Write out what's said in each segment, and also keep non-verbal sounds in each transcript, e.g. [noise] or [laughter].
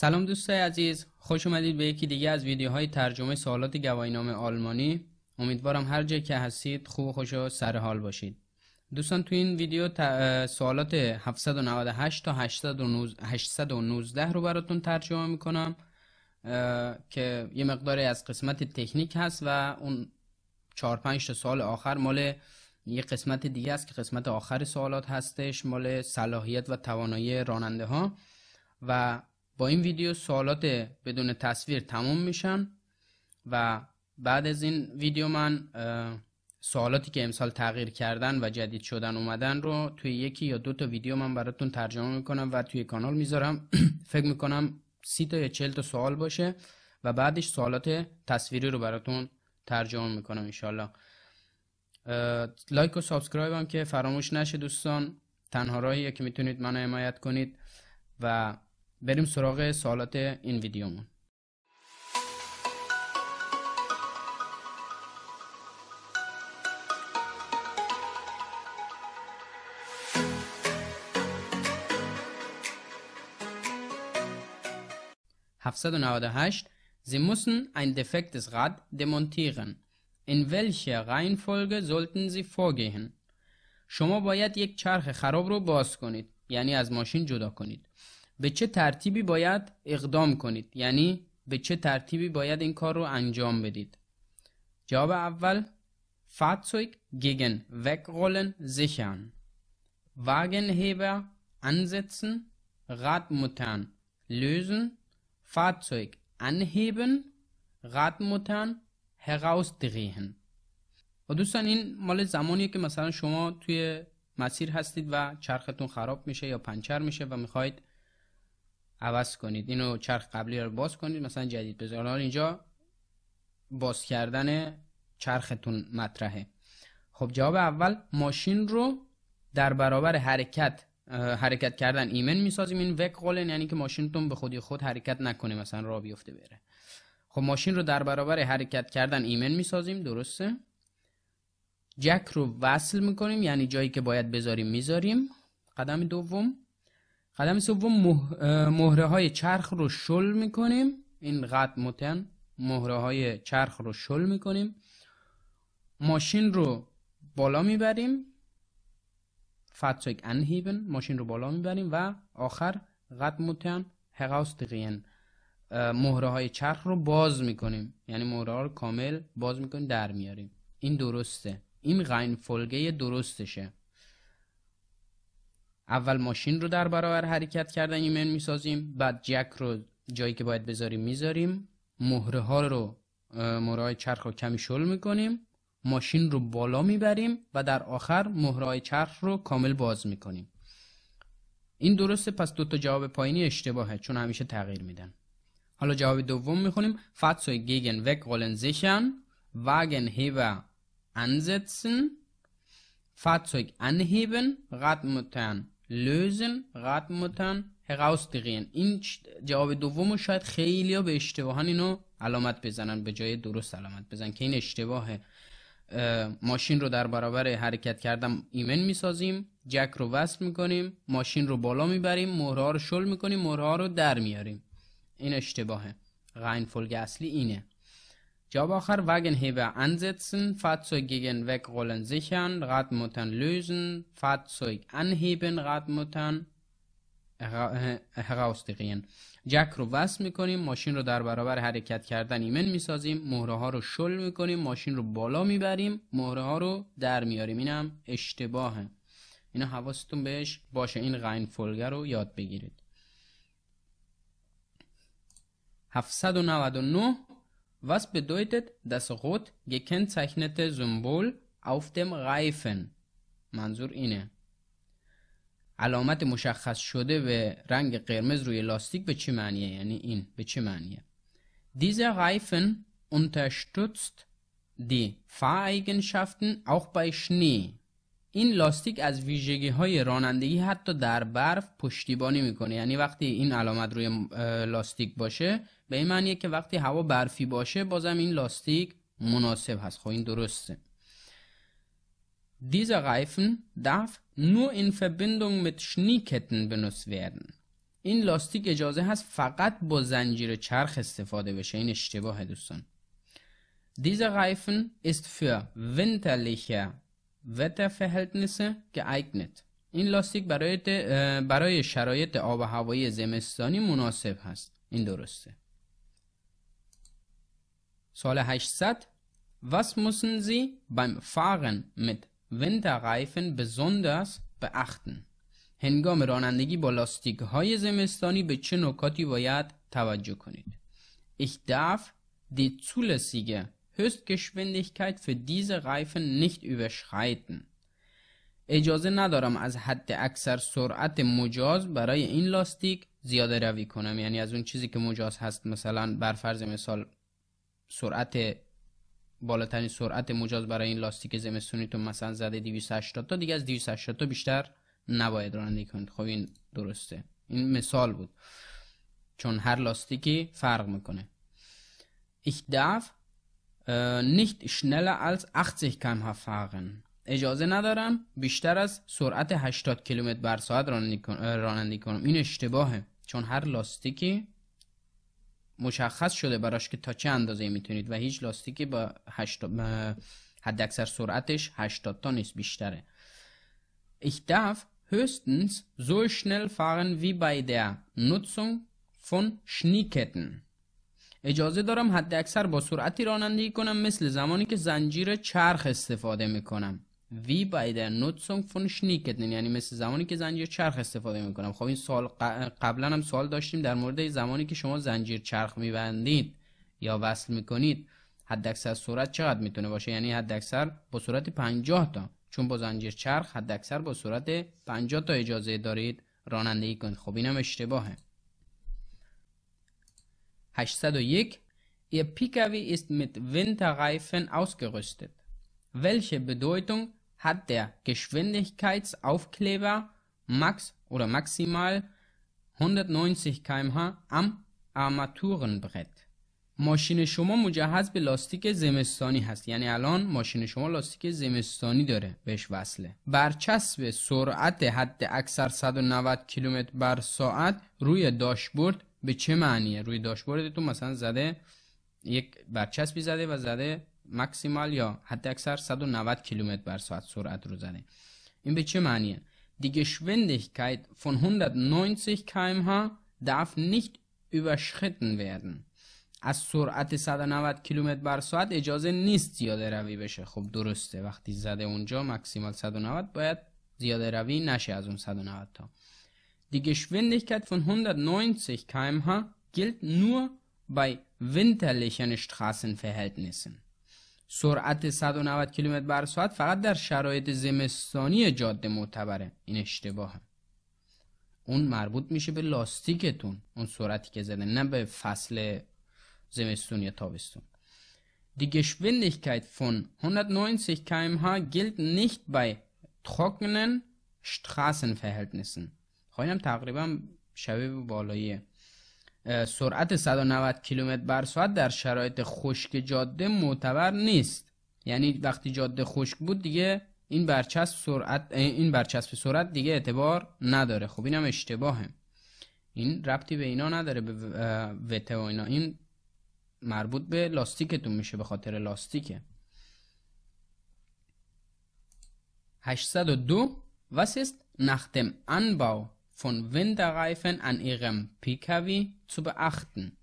سلام دوستای عزیز خوش اومدید به یکی دیگه از ویدیوهای ترجمه سوالات گواهینامه آلمانی. امیدوارم هر جای که هستید خوب و خوش و سر حال باشید. دوستان تو این ویدیو سوالات 798 تا 819 رو براتون ترجمه می‌کنم که یه مقداری از قسمت تکنیک هست و اون 4 5 تا سوال آخر مال یه قسمت دیگه است که قسمت آخر سوالات هستش مال صلاحیت و توانایی راننده ها و با این ویدیو سوالات بدون تصویر تموم میشن و بعد از این ویدیو من سوالاتی که امسال تغییر کردن و جدید شدن اومدن رو توی یکی یا دو تا ویدیو من براتون ترجمه می‌کنم و توی کانال می‌ذارم. [clears throat] فکر می‌کنم سی تا یا چل تا سوال باشه و بعدش سوالات تصویری رو براتون ترجمه می‌کنم انشالله like و subscribe هم که فراموش نشه دوستان. تنها راهیه که می‌تونید منو حمایت کنید و بریم سراغ سوالات این ویدیومون Sie müssen ein defektes Rad demontieren. In welcher Reihenfolge sollten Sie vorgehen? شما باید یک چرخ خراب رو باز کنید یعنی از ماشین جدا کنید به چه ترتیبی باید اقدام کنید؟ یعنی به چه ترتیبی باید این کار رو انجام بدید؟ جواب اول Fahrzeug gegen Wegrollen sichern Wagenheber ansetzen Radmuttern lösen Fahrzeug anheben Radmuttern herausdrehen و دوستان این مال زمانیه که مثلا شما توی مسیر هستید و چرختون خراب میشه یا پنچر میشه و می‌خواید عوض کنید. اینو چرخ قبلی رو باز کنید مثلا جدید بذارید. حالا اینجا باز کردن چرختون مطرحه. خب جواب اول ماشین رو در برابر حرکت حرکت کردن ایمن می‌سازیم. این وک قولن یعنی که ماشینتون به خودی خود حرکت نکنه مثلا را بیفته بره. خب ماشین رو در برابر حرکت کردن ایمن می‌سازیم. درسته؟ جک رو وصل می‌کنیم یعنی جایی که باید بذاریم می‌ذاریم. قدم دوم قدم سوم مهره های چرخ رو شل می‌کنیم. این قد متن مهره های چرخ رو شل می‌کنیم. ماشین رو بالا می‌بریم. فاتسوگ انهیبن ماشین رو بالا می‌بریم و آخر قد متن هراوستقین مهره های چرخ رو باز می‌کنیم. یعنی مهره ها رو کامل باز می‌کنیم در میاریم. این درسته. این غین فولگه درستشه. اول ماشین رو در برابر حرکت کردن ایمن می‌سازیم بعد جک رو جایی که باید بذاریم می‌ذاریم مهره ها رو مهره چرخ رو کمی شل می‌کنیم ماشین رو بالا می‌بریم و در آخر مهره چرخ رو کامل باز می‌کنیم. این درسته پس دو تا جواب پایینی اشتباهه چون همیشه تغییر میدن. حالا جواب دوم می‌خونیم. فاتسوی گیگن وک rollen sichern Wagen heber ansetzen. Fahrzeug anheben Radmuttern lösen Radmuttern herausdrehen این جواب دوم شاید خیلی ها به اشتباهان اینو علامت بزنن به جای درست علامت بزن که این اشتباهه ماشین رو در برابر حرکت کردم ایمن می‌سازیم جک رو وصل می‌کنیم ماشین رو بالا می‌بریم مهره رو شل می‌کنیم مهره رو در میاریم این اشتباهه غین فولگ اصلی اینه آخر Wagenheber ansetzen, Fahrzeug gegen Wegrollen sichern, Radmuttern lösen, Fahrzeug anheben, Radmuttern herausdrehen. جک رو وصل می‌کنیم? ماشین رو در برابر حرکت کردن ایمن می‌سازیم. مهره ها رو شل می‌کنیم. ماشین رو بالا می‌بریم. مهره ها رو در میاریم. اینم اشتباهه. اینا حواستون بهش باشه. این غین فولگر رو یاد بگیرید. 799 Was bedeutet das rot gekennzeichnete Symbol auf dem Reifen? منظور اینه علامت مشخص شده به رنگ قرمز روی لاستیک به چه معنیه یعنی این به چه معنیه Dieser Reifen unterstützt die Fahreigenschaften auch bei Schnee این لاستیک از ویژگی های رانندگی حتی در برف پشتیبانی می‌کنه. یعنی وقتی این علامت روی لاستیک باشه به این معنیه که وقتی هوا برفی باشه بازم این لاستیک مناسب هست. خب این درسته. Dieser Reifen darf nur in Verbindung mit Schneeketten benutzt werden. این لاستیک اجازه هست فقط با زنجیر چرخ استفاده بشه. این اشتباه دوستان. Dieser Reifen ist für winterliche Wetterverhältnisse geeignet. این لاستیک برای, برای شرایط آب و هوایی زمستانی مناسب هست. این درسته. سال 800 Was müssen Sie beim Fahren mit Winterreifen besonders beachten? هنگام رانندگی با لاستیک های زمستانی به چه نکاتی باید توجه کنید؟ Ich darf die zulässige Höchstgeschwindigkeit für diese Reifen nicht überschreiten. اجازه ندارم از حد اکثر سرعت مجاز برای این لاستیک زیاده روی کنم. یعنی از اون چیزی که مجاز هست مثلا بر فرض مثال سرعت بالاترین سرعت مجاز برای این لاستیک زمستونی تو مثلا زده 280 تا دیگه از 280 تا بیشتر نباید رانندگی کنید. خب این درسته. این مثال بود. چون هر لاستیکی فرق می‌کنه. Ich darf äh, nicht schneller als 80 km/h fahren. اجازه ندارم بیشتر از سرعت 80 کیلومتر بر ساعت رانندگی کنم. این اشتباهه. چون هر لاستیکی مشخص شده براش که تا چه اندازه می‌تونید و هیچ لاستیکی با 80 حد اکثر سرعتش 80 تا نیست بیشتره. Ich darf höchstens so schnell fahren wie bei der Nutzung von Schneeketten. اجازه دارم حد اکثر با سرعتی رانندگی کنم مثل زمانی که زنجیر چرخ استفاده می‌کنم. وی bei der Nutzung von Schneeketten یعنی مثل زمانی که زنجیر چرخ استفاده می‌کنم. خب این سوال قبلا هم سوال داشتیم در مورد زمانی که شما زنجیر چرخ میبندید یا وصل می‌کنید. حد اکثر سرعت چقدر می‌تونه باشه؟ یعنی حد اکثر با سرعت 50 تا. چون با زنجیر چرخ حد اکثر با سرعت 50 تا اجازه دارید رانندگی کنید. خب اینم اشتباهه. 801 Ihr PKW ist mit Winterreifen ausgerüstet. Welche Bedeutung hat der Geschwindigkeitsaufkleber Max oder maximal 190 km/h am Armaturenbrett ماشین شما مجهز به لاستیک زمستانی هست یعنی الان ماشین شما لاستیک زمستانی داره بهش وصله برچسب سرعت حد اکثر 190 کیلومتر بر ساعت روی داشبورد به چه معنیه؟ روی داشبوردتون مثلا زده یک برچسبی زده و زده مکسیمال یا حد اکثر 190 کیلومتر بر ساعت سرعت رو زده. این به چه معنیه؟ Die Geschwindigkeit von 190 km/h darf nicht überschritten werden. از سرعت 190 کیلومتر بر ساعت اجازه نیست زیاده روی بشه. خب درسته وقتی زده اونجا مکسیمال 190 باید زیاده روی نشه از اون 190 تا. Die Geschwindigkeit von 190 km/h gilt nur bei winterlichen Straßenverhältnissen. سرعت 190 کیلومتر بر ساعت فقط در شرایط زمستانی جاده معتبره این اشتباهه اون مربوط میشه به لاستیکتون اون سرعتی که زده نه به فصل زمستون یا تابستون Die Geschwindigkeit von 190 km/h gilt nicht bei trockenen Straßenverhältnissen. خواهیم تقریبا شبیه بالاییه سرعت 190 کیلومتر بر ساعت در شرایط خشک جاده معتبر نیست. یعنی وقتی جاده خشک بود دیگه این برچسب سرعت این برچسب سرعت دیگه اعتبار نداره. خب اینم اشتباهه. این ربطی به اینا نداره به وته و اینا. این مربوط به لاستیکتون میشه به خاطر لاستیکه. 802 Was ist nach dem Anbau von Winterreifen an ihrem PKW zu beachten.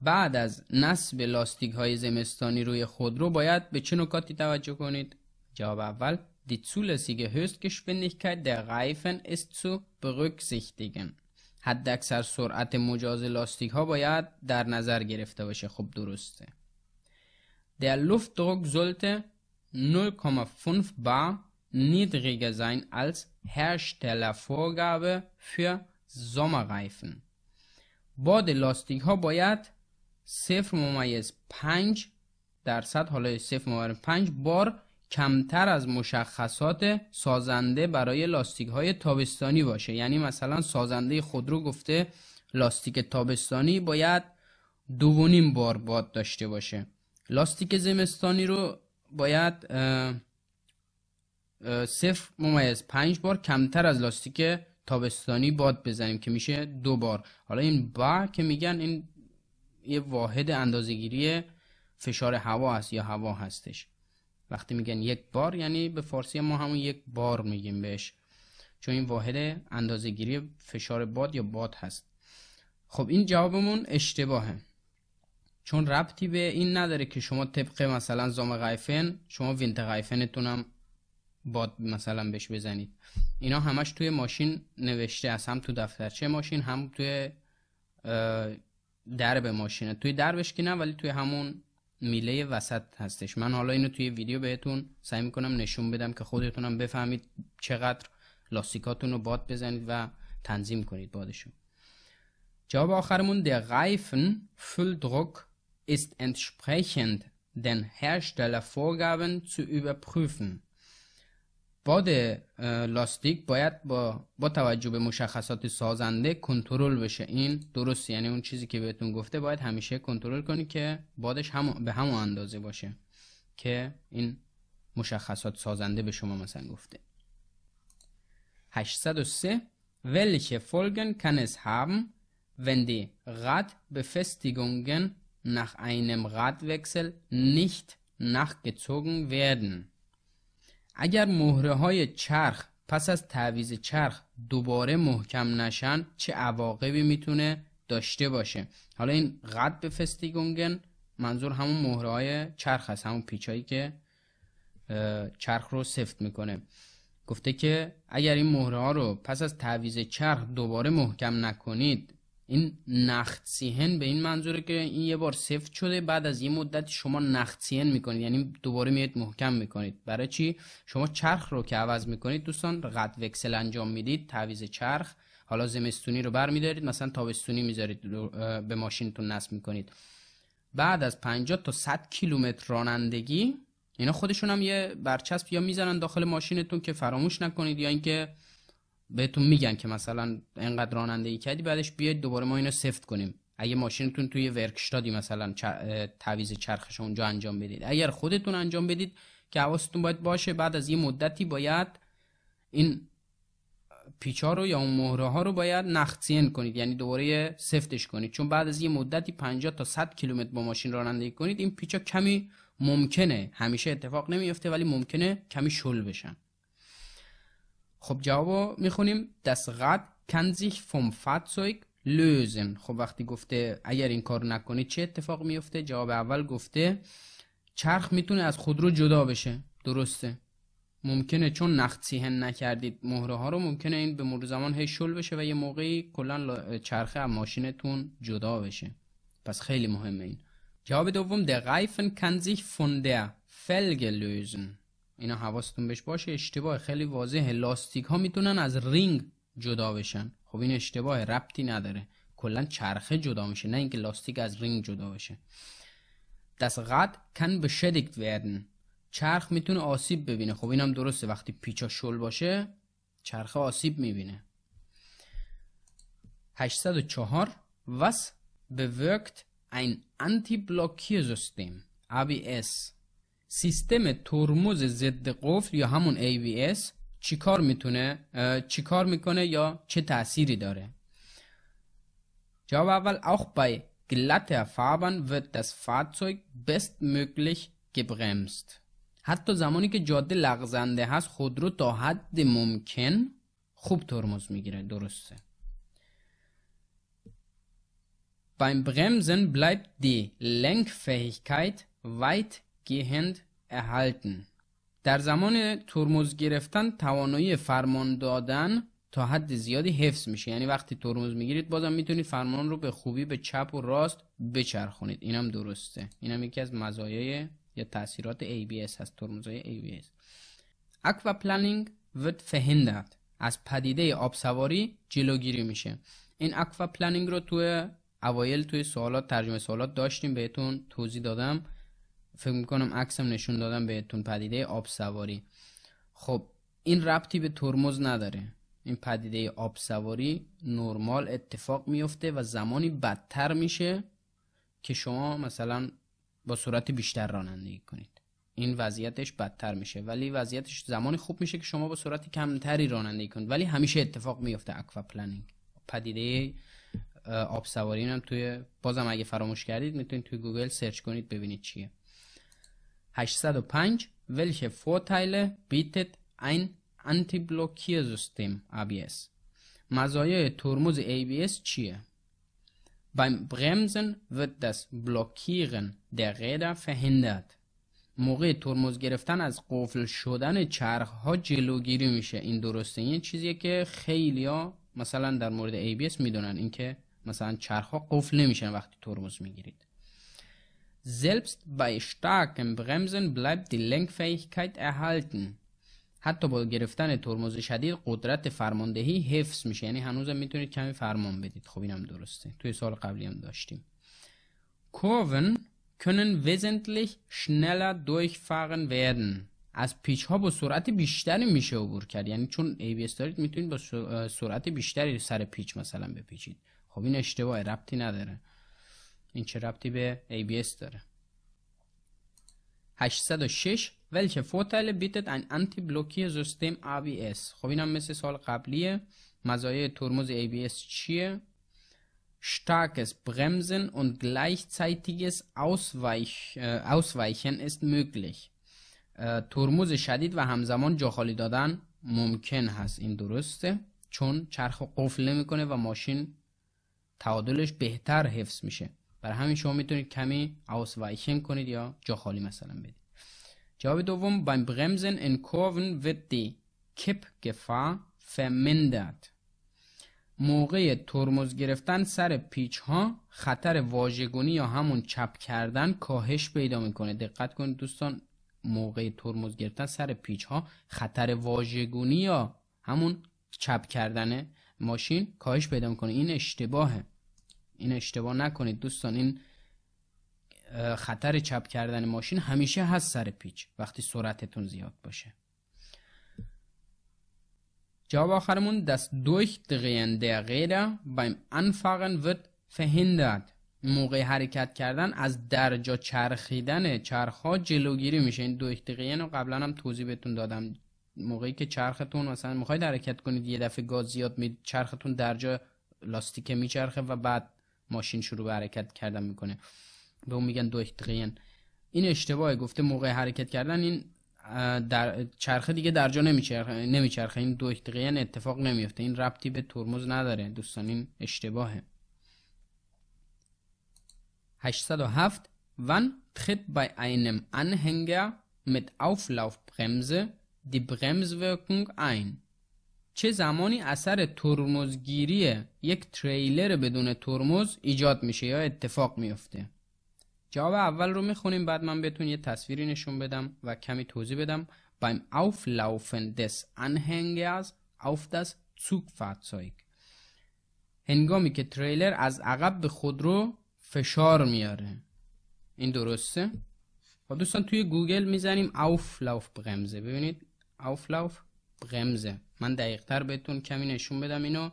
بعد از نصب لاستیک های زمستانی روی خودرو باید به چه نکاتی توجه کنید؟ جواب اول Die zulässige Höchstgeschwindigkeit der Reifen ist zu berücksichtigen. حد اکثر سرعت مجاز لاستیک ها باید در نظر گرفته باشه خب درسته Der Luftdruck sollte 0,5 bar niedriger sein als Herstellervorgabe für Sommerreifen. باد لاستیک ها باید 0 ممیز 5 درصد حالا 0 ممیز 5 بار کمتر از مشخصات سازنده برای لاستیک های تابستانی باشه یعنی مثلا سازنده خودرو گفته لاستیک تابستانی باید دو بار باد داشته باشه لاستیک زمستانی رو باید صفر ممیز پنج بار کمتر از لاستیک تابستانی باد بزنیم که میشه دو بار. حالا این با که میگن این یه واحد اندازهگیری فشار هوا هست یا هوا هستش. وقتی میگن یک بار یعنی به فارسی ما همون یک بار میگیم بهش. چون این واحد اندازهگیری فشار باد یا باد هست. خب این جوابمون اشتباهه. چون ربطی به این نداره که شما طبق مثلا زام غیفن شما وینت غیفنتون هم باد مثلا بهش بزنید. اینا همش توی ماشین نوشته است. هم تو دفترچه ماشین هم توی درب ماشینه. توی دربش که نه ولی توی همون میله وسط هستش. من حالا اینو توی ویدیو بهتون سعی می‌کنم نشون بدم که خودتونم بفهمید چقدر لاستیکاتون رو باد بزنید و تنظیم کنید بادشون. جواب آخرمون der Reifen Fülldruck ist entsprechend den Herstellervorgaben zu überprüfen. باد لاستیک باید با, با توجه به مشخصات سازنده کنترل بشه. این درست یعنی اون چیزی که بهتون گفته باید همیشه کنترل کنی که بادش هم به همون اندازه باشه که این مشخصات سازنده به شما مثلا گفته. 803 welche Folgen kann es haben wenn die Radbefestigungen nach einem Radwechsel nicht nachgezogen werden اگر مهره های چرخ پس از تعویز چرخ دوباره محکم نشن چه عواقبی می‌تونه داشته باشه؟ حالا این قد بفستیگونگن منظور همون مهره های چرخ هست همون پیچایی که چرخ رو سفت می‌کنه. گفته که اگر این مهره ها رو پس از تعویز چرخ دوباره محکم نکنید این نخت سیهن به این منظوره که این یه بار سفت شده بعد از یه مدت شما نخت سیهن می‌کنید. یعنی دوباره میاد محکم می‌کنید. برای چی؟ شما چرخ رو که عوض می‌کنید دوستان قد وکسل انجام می‌دید تعویز چرخ. حالا زمستونی رو بر میدارید مثلا تابستونی می‌ذارید به ماشینتون نصب می‌کنید. بعد از 50 تا 100 کیلومتر رانندگی اینا خودشون هم یه برچسب یا می‌زنن داخل ماشینتون که فراموش نکنید یا اینکه بهتون میگن که مثلا اینقدر رانندگی کردی بعدش بیاید دوباره ما اینو سفت کنیم. اگه ماشینتون توی ورکشتادی مثلا تعویض چرخش اونجا انجام بدید. اگر خودتون انجام بدید که حواستون باید باشه بعد از یه مدتی باید این پیچا رو یا اون مهره ها رو باید نختسین کنید. یعنی دوباره سفتش کنید. چون بعد از یه مدتی 50 تا 100 کیلومتر با ماشین رانندگی کنید این پیچا کمی ممکنه. همیشه اتفاق نمیفته ولی ممکنه کمی شل بشن. خب جواب می‌خونیم. das Rad kann sich vom Fahrzeug lösen خب وقتی گفته اگر این کار نکنید چه اتفاق میفته؟ جواب اول گفته چرخ می‌تونه از خودرو جدا بشه. درسته. ممکنه چون nachziehen نکردید مهره ها رو ممکنه این به مرور زمان هی شل بشه و یه موقعی کلا چرخه از ماشینتون جدا بشه. پس خیلی مهمه این. جواب دوم der Reifen kann sich von der Felge اینا حواستون بهش باشه. اشتباه. خیلی واضحه. لاستیک ها می‌تونن از رینگ جدا بشن. خب این اشتباه ربطی نداره. کلا چرخه جدا میشه. نه اینکه لاستیک از رینگ جدا بشه. Das Rad kann beschädigt werden. چرخ می‌تونه آسیب ببینه. خب اینم درسته. وقتی پیچا شل باشه چرخه آسیب می‌بینه. 804 Was bewirkt ein Anti-Blockiersystem? ABS سیستم ترمز ضد قفل یا همون ABS چیکار می‌تونه؟ چیکار می‌کنه یا چه تأثیری داره؟ جواب اول auch bei glatter Fahrbahn wird das Fahrzeug bestmöglich gebremst. حتی زمانی که جاده لغزنده هست خودرو تا حد ممکن خوب ترمز می‌گیره. درسته. Beim Bremsen bleibt die Lenkfähigkeit weit گهند erhalten در زمان ترمز گرفتن توانایی فرمان دادن تا حد زیادی حفظ میشه. یعنی وقتی ترمز می‌گیرید بازم می‌تونید فرمان رو به خوبی به چپ و راست بچرخونید. اینم درسته. اینم یکی از مزایای یا تاثیرات ABS هست ترمزهای ABS اکوا wird verhindert از پدیده آب سواری جلوگیری میشه. این اکوا پلانینگ رو توی اوایل توی سوالات ترجمه سوالات داشتیم بهتون توضیح دادم. فکر می‌کنم عکسم نشون دادم بهتون پدیده آب سواری خب این ربطی به ترمز نداره. این پدیده آب سواری نرمال اتفاق میفته و زمانی بدتر میشه که شما مثلا با سرعت بیشتر رانندگی کنید. این وضعیتش بدتر میشه. ولی وضعیتش زمانی خوب میشه که شما با سرعت کمتری رانندگی کنید. ولی همیشه اتفاق میفته Aquaplaning. پدیده آب سواری هم توی بازم اگه فراموش کردید می‌تونید توی گوگل search کنید ببینید چیه. 805 welche Vorteile bietet ein Antiblockiersystem ABS مزایای ترمز ABS چیه؟ beim Bremsen wird das Blockieren der Räder verhindert موقع ترمز گرفتن از قفل شدن چرخ ها جلوگیری میشه. این درسته؟ این چیزیه که خیلی ها مثلا در مورد ABS می‌دونن. اینکه مثلا چرخ ها قفل نمیشن وقتی ترمز می‌گیرید. Selbst bei starkem Bremsen bleibt die Lenkfähigkeit erhalten. حتی با گرفتن ترمز شدید قدرت فرماندهی حفظ میشه. یعنی هنوزم می‌تونید کمی فرمان بدید. خب اینم درسته. توی سال قبلی هم داشتیم. Kurven können wesentlich schneller durchfahren werden. از پیچ ها با سرعت بیشتری میشه عبور کرد. یعنی چون ABS دارید می‌تونید با سرعت بیشتری سر پیچ مثلا بپیچید. خب این اشتباه ربطی نداره. این چه ربطی به ABS داره. 806 welche Vorteile bietet ein Anti-Blockiersystem ABS خب اینم مثل سال قبلیه. مزایای ترمز ABS چیه؟ Starkes Bremsen und gleichzeitiges Ausweich, äh, Ausweichen ist möglich. ترمز شدید و همزمان جاخالی دادن ممکن هست. این درسته؟ چون چرخ قفل نمی‌کنه و ماشین تعادلش بهتر حفظ میشه. برای همین شما می‌تونید کمی ausweichen کنید یا جا خالی مثلا بدید. جواب دوم beim Bremsen in Kurven wird die Kippgefahr vermindert. موقع ترمز گرفتن سر پیچ ها خطر واژگونی یا همون چپ کردن کاهش پیدا می‌کنه. دقت کنید دوستان موقع ترمز گرفتن سر پیچ ها خطر واژگونی یا همون چپ کردن ماشین کاهش پیدا می‌کنه. این اشتباهه. این اشتباه نکنید دوستان این خطر چپ کردن ماشین همیشه هست سر پیچ وقتی سرعتتون زیاد باشه. جواب آخرمون das Durchdrehen der Räder beim Anfahren wird verhindert موقع حرکت کردن از درجا چرخیدن چرخها جلوگیری میشه. این دویدغین رو قبلا هم توضیح بهتون دادم. موقعی که چرختون مثلا می‌خواید حرکت کنید یه دفعه گاز زیاد می چرختون درجا لاستیکه میچرخه و بعد ماشین شروع به حرکت کردن می‌کنه. به اون میگن دویدغین این اشتباهه. گفته موقع حرکت کردن این در چرخه دیگه درجا نمیچرخه نمیچرخه. این دویدغین اتفاق نمیفته این ربطی به ترمز نداره. دوستان این اشتباهه. 807 Wann tritt bei einem Anhänger mit Auflaufbremse die Bremswirkung ein? چه زمانی اثر ترمزگیری یک تریلر بدون ترمز ایجاد میشه یا اتفاق میفته؟ جواب اول رو می‌خونیم بعد من بهتون یه تصویری نشون بدم و کمی توضیح بدم. Beim Auflaufen des Anhängers auf das Zugfahrzeug. هنگامی که تریلر از عقب به خودرو فشار میاره. این درسته؟ و دوستان توی گوگل می‌زنیم برمزه ببینید؟ Auflaufbremse من دقیق تر بهتون کمی نشون بدم اینو.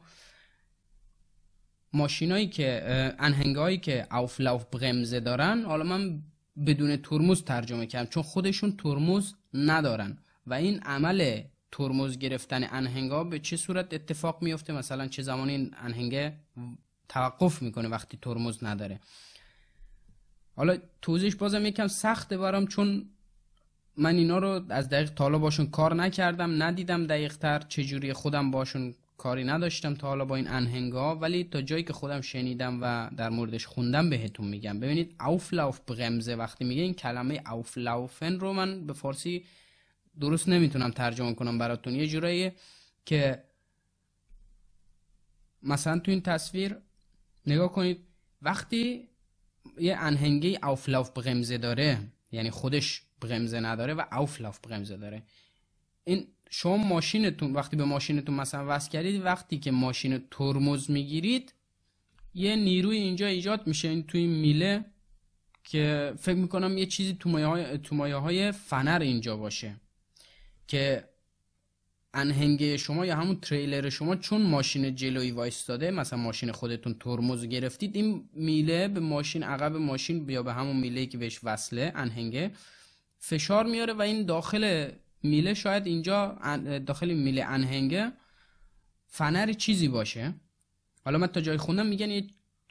ماشینایی که Anhänger هایی که Auflaufbremse دارن حالا من بدون ترمز ترجمه کردم چون خودشون ترمز ندارن. و این عمل ترمز گرفتن Anhänger ها به چه صورت اتفاق میفته مثلا چه زمانی این Anhänger توقف می‌کنه وقتی ترمز نداره؟ حالا توضیحش بازم یکم سخته برام چون من اینا رو از دقیق تالا باشون کار نکردم ندیدم دقیق تر چجوری خودم باشون کاری نداشتم تا حالا با این انهنگا. ولی تا جایی که خودم شنیدم و در موردش خوندم بهتون میگم. ببینید اوفلاوف برمزه وقتی میگه این کلمه اوفلاوفن رو من به فارسی درست نمی‌تونم ترجمه کنم براتون. یه جورایی که مثلا تو این تصویر نگاه کنید وقتی یه انهنگی اوفلاف برمزه داره یعنی خودش برمزه نداره و اوفلاف برمزه داره. این شما ماشینتون وقتی به ماشینتون مثلا وصل کردید وقتی که ماشین ترمز می‌گیرید یه نیروی اینجا ایجاد میشه. این توی میله که فکر می‌کنم یه چیزی تو مایه های فنر اینجا باشه که انهنگ شما یا همون تریلر شما چون ماشین جلویی وایستاده مثلا ماشین خودتون ترمز گرفتید این میله به ماشین عقب ماشین یا به همون میله که بهش وصله انهنگه فشار میاره و این داخل میله شاید اینجا داخل میله انهنگه فنر چیزی باشه. حالا من تا جای خوندم میگن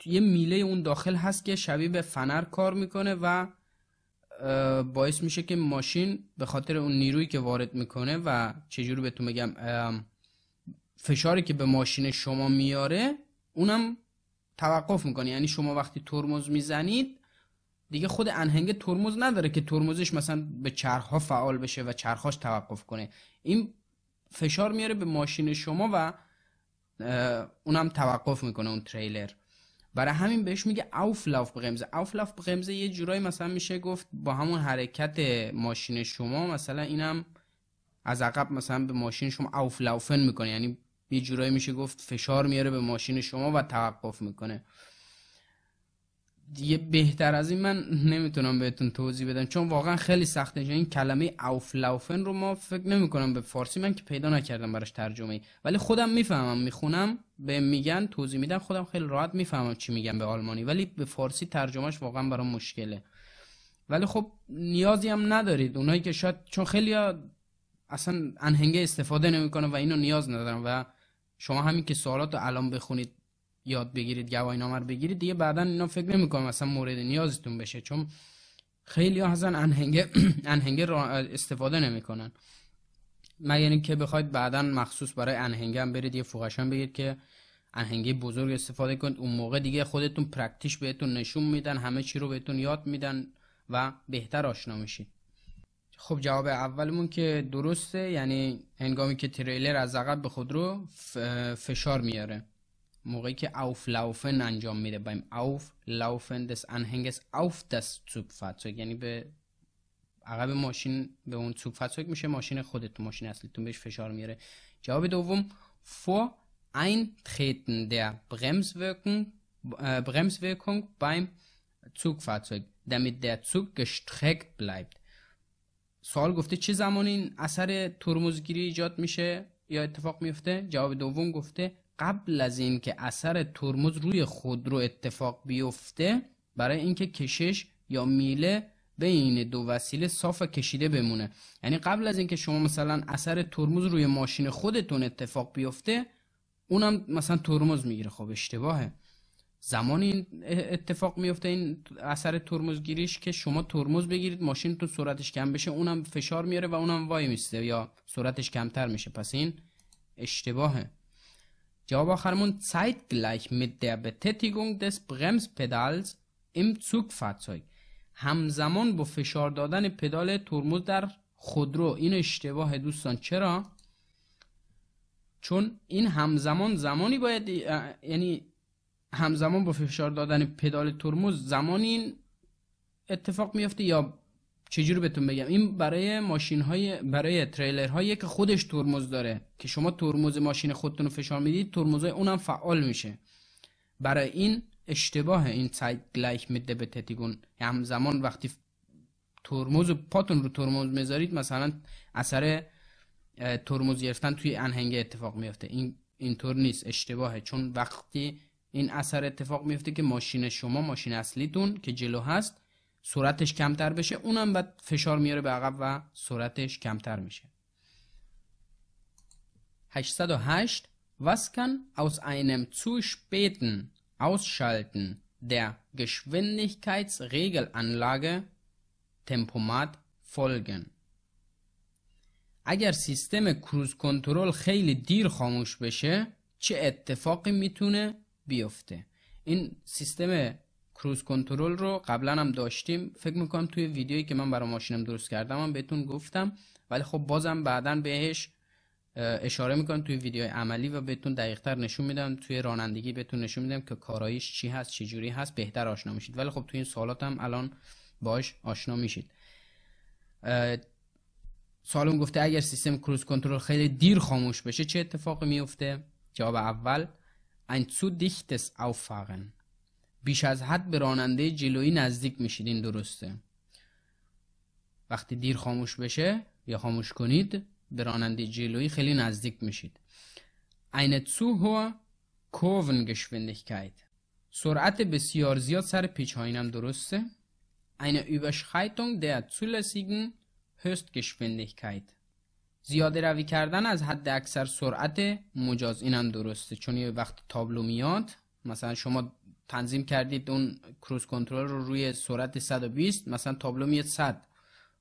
یه میله اون داخل هست که شبیه به فنر کار می‌کنه و باعث میشه که ماشین به خاطر اون نیرویی که وارد می‌کنه و چجوری بهتون بگم فشاری که به ماشین شما میاره اونم توقف می‌کنه. یعنی شما وقتی ترمز می‌زنید دیگه خود انهنگه ترمز نداره که ترمزش مثلا به چرخها فعال بشه و چرخهاش توقف کنه. این فشار میاره به ماشین شما و اونم توقف می‌کنه اون تریلر. برای همین بهش میگه اوفلاف برمزه. اوفلاف برمزه یه جورایی مثلا میشه گفت با همون حرکت ماشین شما مثلا اینم از عقب مثلا به ماشین شما اوفلافن می‌کنه. یعنی یه جورایی میشه گفت فشار میاره به ماشین شما و توقف می‌کنه. دیگه بهتر از این من نمی‌تونم بهتون توضیح بدم. چون واقعا خیلی سخته. این کلمه اوفلافن رو ما فکر نمی‌کنم به فارسی من که پیدا نکردم براش ترجمه ولی خودم می‌فهمم می‌خونم به میگن توضیح میدم خودم خیلی راحت می‌فهمم چی میگن به آلمانی. ولی به فارسی ترجمهش واقعا برام مشکله. ولی خب نیازی هم ندارید. اونایی که شاید چون خیلی اصلا انهنگه استفاده نمی‌کنه و اینو نیاز ندارم و شما همین که سوالات رو الان بخونید یاد بگیرید گواهی نامه بگیرید. دیگه بعدا اینا فکر نمی‌کنم مثلا مورد نیازتون بشه چون خیلی ها هستن انهنگه انهنگه استفاده نمی‌کنن. مگر اینکه بخواید بعدا مخصوص برای انهنگه هم برید یه فوقشان بگید که انهنگه بزرگ استفاده کنید. اون موقع دیگه خودتون پرکتیش بهتون نشون میدن همه چی رو بهتون یاد میدن و بهتر آشنا میشید. خب جواب اولمون که درسته یعنی هنگامی که تریلر از عقب به خود رو فشار میاره. موقعی که اوف لوفن انجام میده بایم اوف لاوفن دس انهنگس اوف دس زوبفاتزوگ یعنی به عقب ماشین به اون زوبفاتزوگ میشه ماشین خودتون ماشین اصلیتون بهش فشار میاره. جواب دوم فور eintreten در bremswirkung bremswirkung beim zugfahrzeug damit der zug gestreckt bleibt سوال گفته چه زمانی اثر ترمزگیری ایجاد میشه یا اتفاق میفته؟ جواب دوم گفته قبل از اینکه اثر ترمز روی خودرو اتفاق بیفته برای اینکه کشش یا میله بین دو وسیله صاف کشیده بمونه. یعنی قبل از اینکه شما مثلا اثر ترمز روی ماشین خودتون اتفاق بیفته اونم مثلا ترمز می‌گیره. خب اشتباهه. زمانی این اتفاق میفته این اثر ترمز گیریش که شما ترمز بگیرید ماشین تو سرعتش کم بشه اونم فشار میاره و اونم وای میسته یا سرعتش کمتر میشه. پس این اشتباهه. جواب آخرمون zeitgleich mit der Betätigung des Bremspedals im Zugfahrzeug همزمان با فشار دادن پدال ترمز در خودرو این اشتباه دوستان چرا چون این همزمان زمانی باید یعنی همزمان با فشار دادن پدال ترمز زمانی این اتفاق میفته یا چجوری بهتون بگم؟ این برای ماشین های برای تریلر هایی که خودش ترمز داره که شما ترمز ماشین خودتون رو فشار می‌دید ترمزای اونم فعال میشه. برای این اشتباه این سایت گلایک مده به تتیگون. همزمان وقتی ترمز پاتون رو ترمز می‌ذارید مثلا اثر ترمز گرفتن توی انهنگه اتفاق میفته. این اینطور نیست اشتباهه. چون وقتی این اثر اتفاق میفته که ماشین شما ماشین اصلیتون که جلو هست سرعتش کمتر بشه اونم بعد فشار میاره به عقب و سرعتش کمتر میشه. 808 Was kann aus einem zu späten Ausschalten der Geschwindigkeitsregelanlage Tempomat folgen. اگر سیستم کروز کنترل خیلی دیر خاموش بشه چه اتفاقی می‌تونه بیفته؟ این سیستم کروز کنترل رو قبلا هم داشتیم. فکر می‌کنم توی ویدیویی که من برای ماشینم درست کردم هم بهتون گفتم. ولی خب بازم بعدا بهش اشاره می‌کنم توی ویدیو عملی و بهتون دقیقتر نشون میدم. توی رانندگی بهتون نشون میدم که کاراییش چی هست چی جوری هست. بهتر آشنا میشید. ولی خب توی این سوالات هم الان باش آشنا میشید. سوالم گفته اگر سیستم کروز کنترل خیلی دیر خاموش بشه چه اتفاقی میفته جواب اول. Ein zu dichtes Auffahren. بیش از حد به راننده جلویی نزدیک میشید این درسته. وقتی دیر خاموش بشه یا خاموش کنید به راننده جلویی خیلی نزدیک میشید. Eine zu hohe Kurvengeschwindigkeit سرعت بسیار زیاد سر پیچ هم درسته. Eine Überschreitung der zulässigen Höchstgeschwindigkeit. زیاده روی کردن از حد اکثر سرعت مجاز اینم درسته. چون یه وقت تابلو میاد مثلا شما تنظیم کردید اون کروز کنترل رو روی سرعت 120 مثلا تابلو میاد 100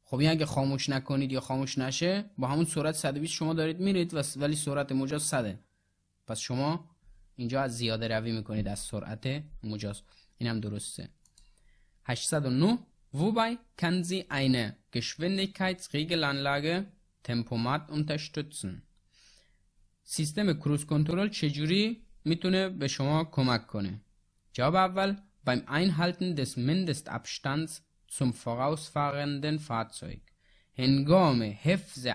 خب این اگه خاموش نکنید یا خاموش نشه با همون سرعت 120 شما دارید میرید ولی سرعت مجاز 100 پس شما اینجا از زیاده روی می‌کنید از سرعت مجاز. اینم درسته. 809 Wobei kann sie eine Geschwindigkeitsregelanlage Tempomat unterstützen سیستم کروز کنترل چجوری می‌تونه به شما کمک کنه؟ جواب اول beim Einhalten des Mindestabstands zum vorausfahrenden Fahrzeug. هنگام حفظ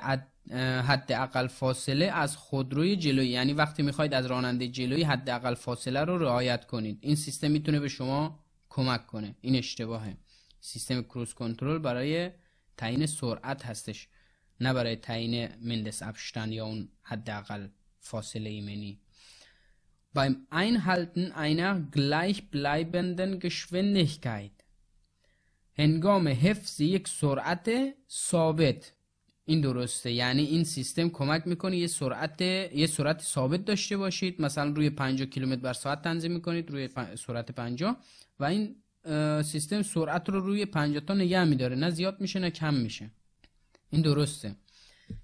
حداقل فاصله از خودروی جلویی یعنی وقتی می‌خواید از راننده جلویی حداقل فاصله رو رعایت کنید این سیستم می‌تونه به شما کمک کنه. این اشتباهه. سیستم کروز کنترل برای تعیین سرعت هستش نه برای تعیین مندس ابشتن یا اون حداقل فاصله ایمنی. Beim Einhalten einer gleichbleibenden Geschwindigkeit. هنگام حفظ یک سرعت ثابت این درسته. یعنی این سیستم کمک می‌کنه یه سرعت یه سرعت ثابت داشته باشید. مثلا روی 50 کیلومتر بر ساعت تنظیم می‌کنید. روی سرعت 50 و این سیستم سرعت رو روی 50 تا نگه میداره. نه زیاد میشه نه کم میشه. این درسته.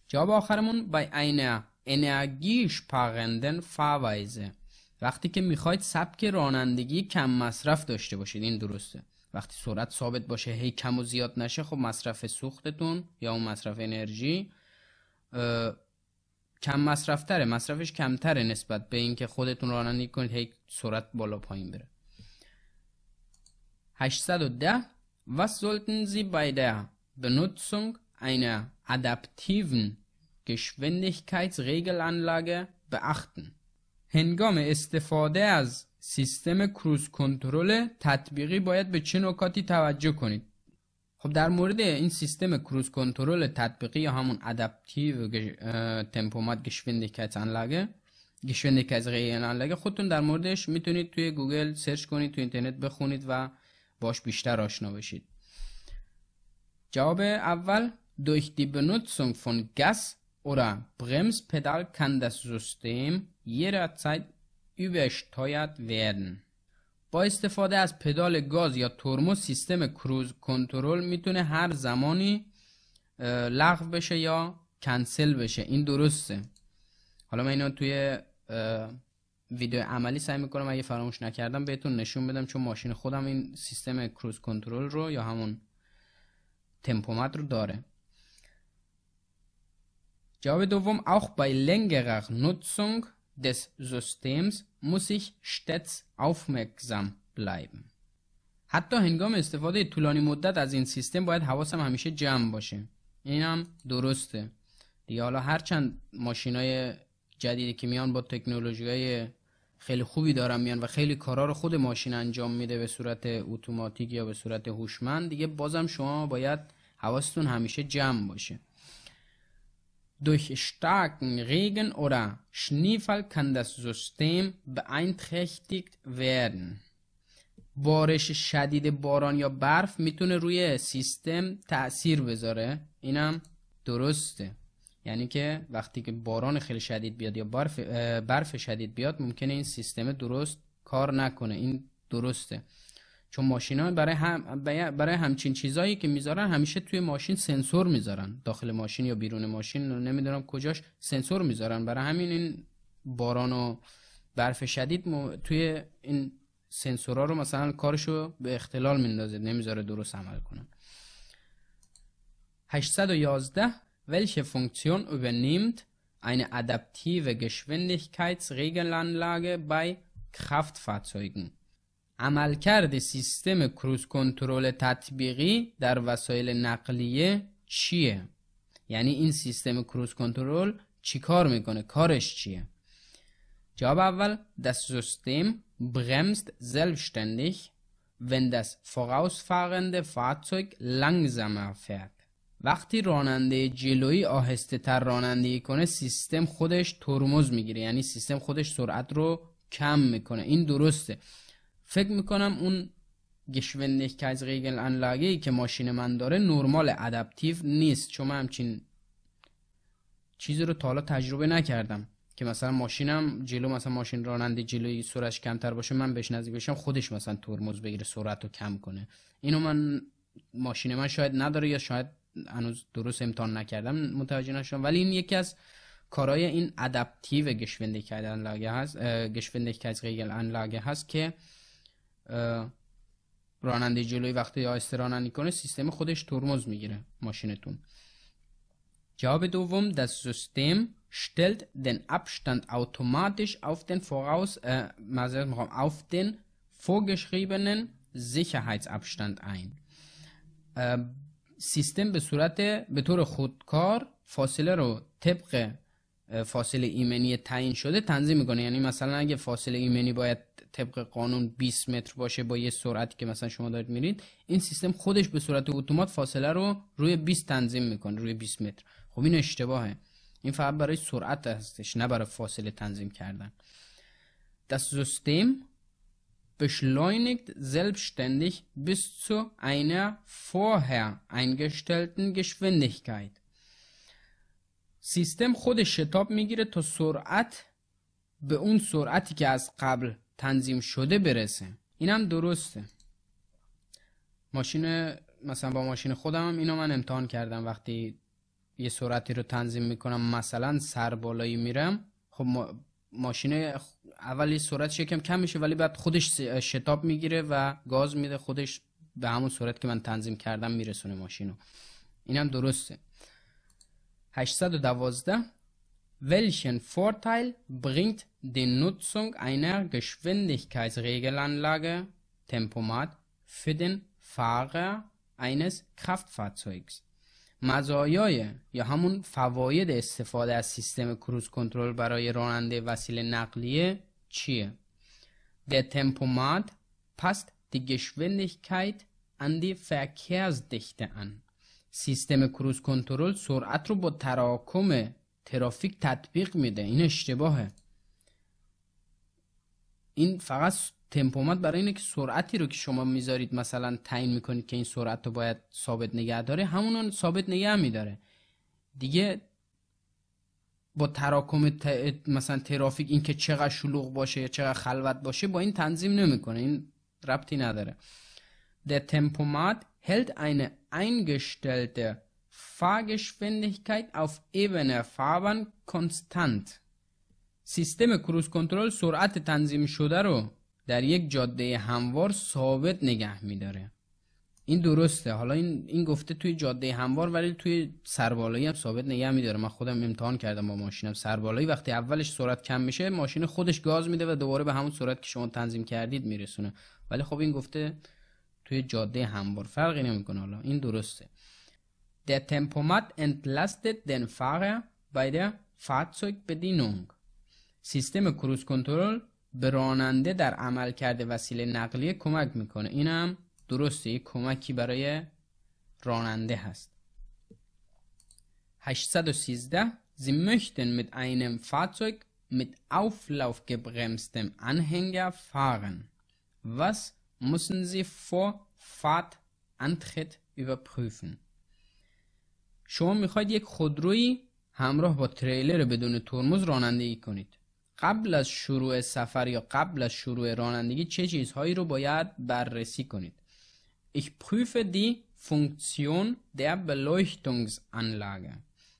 جواب آخرمون bei einer energiesparenden Fahrweise وقتی که می‌خواید سبک رانندگی کم مصرف داشته باشید این درسته. وقتی سرعت ثابت باشه هی کم و زیاد نشه خب مصرف سوختتون یا اون مصرف انرژی کم مصرف تره مصرفش کمتره نسبت به اینکه خودتون رانندگی کنید هی سرعت بالا پایین بره. 810 Was sollten Sie bei der Benutzung einer adaptiven Geschwindigkeitsregelanlage beachten? هنگام استفاده از سیستم کروز کنترل تطبیقی باید به چه نکاتی توجه کنید؟ خب در مورد این سیستم cruise control تطبیقی یا همون adaptiv Tempomat Geschwindigkeitsanlage Geschwindigkeitsregelanlage خودتون در موردش می‌تونید توی گوگل search کنید توی اینترنت بخونید و باش بیشتر آشنا بشید. جواب اول durch die Benutzung von Gas oder Bremspedal kann das System jederzeit übersteuert werden. با استفاده از پدال گاز یا ترمز سیستم کروز کنترل می‌تونه هر زمانی لغو بشه یا کنسل بشه. این درسته. حالا من اینو توی ویدیو عملی سعی می‌کنم اگه فراموش نکردم بهتون نشون بدم چون ماشین خودم این سیستم کروز کنترل رو یا همون تمپومت رو داره. جواب دوم auch bei längerer Nutzung des Systems muss ich stets aufmerksam bleiben. حتی هنگام استفاده طولانی مدت از این سیستم باید حواسم همیشه جمع باشه. این هم درسته. دیگه حالا هرچند ماشین های جدیدی که میان با تکنولوژی های خیلی خوبی دارن میان و خیلی کارا رو خود ماشین انجام میده به صورت اتوماتیک یا به صورت هوشمند دیگه بازم شما باید حواستون همیشه جمع باشه. Durch starken Regen oder Schneefall kann das System beeinträchtigt werden. بارش شدید باران یا برف می‌تونه روی سیستم تاثیر بذاره اینم درسته یعنی که وقتی که باران خیلی شدید بیاد یا برف, برف شدید بیاد ممکنه این سیستم درست کار نکنه این درسته چون ماشینا برای هم برای همچین چیزایی که می‌ذارن همیشه توی ماشین سنسور می‌ذارن. داخل ماشین یا بیرون ماشین نمی‌دونم کجاش سنسور می‌ذارن. برای همین این باران و برف شدید توی این سنسورها رو مثلا کارشو به اختلال میندازه نمی‌ذاره درست عمل کنن 811 welche Funktion übernimmt eine adaptive Geschwindigkeitsregelanlage bei Kraftfahrzeugen. عملکرد سیستم کروز کنترل تطبیقی در وسایل نقلیه چیه؟ یعنی این سیستم cruise control چی کار می‌کنه؟ کارش چیه؟ جواب اول das System bremst selbstständig wenn das vorausfahrende Fahrzeug langsamer fährt. وقتی راننده جلویی آهسته تر رانندگی کنه سیستم خودش ترمز می‌گیره. یعنی سیستم خودش سرعت رو کم می‌کنه. این درسته. فکر می‌کنم اون Geschwindigkeitsregelanlage ای که ماشین من داره نرمال adaptiv نیست. چون من همچین چیزی رو تا حالا تجربه نکردم که مثلا ماشینم جلو مثلا ماشین راننده جلوی سرعتش کمتر باشه من بهش نزدیک بشم خودش مثلا ترمز بگیره سرعت رو کم کنه. اینو من ماشین من شاید نداره یا شاید هنوز درست امتحان نکردم متوجه نشدم. ولی این یکی از کارهای این ادپتیو Geschwindigkeit هست Geschwindigkeitsregelanlage هست که راننده جلوی وقتی آهسته رانندگی کنه سیستم خودش ترمز می‌گیره ماشینتون. جواب دوم das System stellt den Abstand automatisch auf den voraus äh, auf den vorgeschriebenen Sicherheitsabstand ein. سیستم به صورت به طور خودکار فاصله رو طبق فاصله ایمنی تعیین شده تنظیم می‌کنه. یعنی مثلا اگه فاصله ایمنی باید طبق قانون 20 متر باشه با یه سرعتی که مثلا شما دارید میرید این سیستم خودش به صورت اتومات فاصله رو روی 20 تنظیم می‌کنه روی 20 متر. خب این اشتباهه. این فقط برای سرعت هستش نه برای فاصله تنظیم کردن. Das System beschleunigt selbstständig bis zu einer vorher eingestellten Geschwindigkeit. سیستم خودش شتاب می‌گیره تا سرعت به اون سرعتی که از قبل تنظیم شده برسه. اینم درسته. ماشین مثلا با ماشین خودم هم اینو من امتحان کردم. وقتی یه سرعتی رو تنظیم می‌کنم مثلا سر بالایی میرم خب ماشین اولی سرعت یکم کم میشه ولی بعد خودش شتاب می‌گیره و گاز میده خودش به همون سرعت که من تنظیم کردم میرسونه ماشینو. اینم درسته. 812 Welchen Vorteil bringt die Nutzung einer Geschwindigkeitsregelanlage Tempomat für den Fahrer eines Kraftfahrzeugs مزایای یا همون فواید استفاده از سیستم کروز کنترل برای راننده وسیله نقلیه چیه؟ Der Tempomat passt die Geschwindigkeit an die Verkehrsdichte an. سیستم کروز کنترل سرعت رو با تراکم ترافیک تطبیق میده. این اشتباهه. این فقط تمپومات برای اینه که سرعتی رو که شما می‌ذارید مثلا تعیین می‌کنید که این سرعت رو باید ثابت نگه داره همون ثابت نگه میداره. دیگه با تراکم مثلا ترافیک این که چقدر شلوغ باشه یا چقدر خلوت باشه با این تنظیم نمی‌کنه. این ربطی نداره. Der Tempomat hält eine eingestellte Fahrgeschwindigkeit auf ebener Fahrbahn konstant. سیستم کروز کنترل سرعت تنظیم شده رو در یک جاده هموار ثابت نگه میداره. این درسته. حالا این, این گفته توی جاده هموار ولی توی سربالایی هم ثابت نگه میداره. من خودم امتحان کردم با ماشینم. سربالایی وقتی اولش سرعت کم میشه ماشین خودش گاز میده و دوباره به همون سرعت که شما تنظیم کردید میرسونه. ولی خب این گفته توی جاده هموار فرقی نمی‌کنه حالا این درسته Der Tempomat entlastet den Fahrer bei der Fahrzeugbedienung. سیستم کروز کنترل به راننده در عمل کرده وسیله نقلیه کمک می‌کنه اینم درسته یک کمکی برای راننده هست 813 Sie möchten mit einem Fahrzeug mit auflaufgebremstem Anhänger fahren. Was müssen Sie vor Fahrtantritt überprüfen? شما می‌خواید یک خودروی همراه با تریلر بدون ترمز رانندگی کنید. قبل از شروع سفر یا قبل از شروع رانندگی چه چیزهایی رو باید بررسی کنید Ich prüfe die Funktion der Beleuchtungsanlage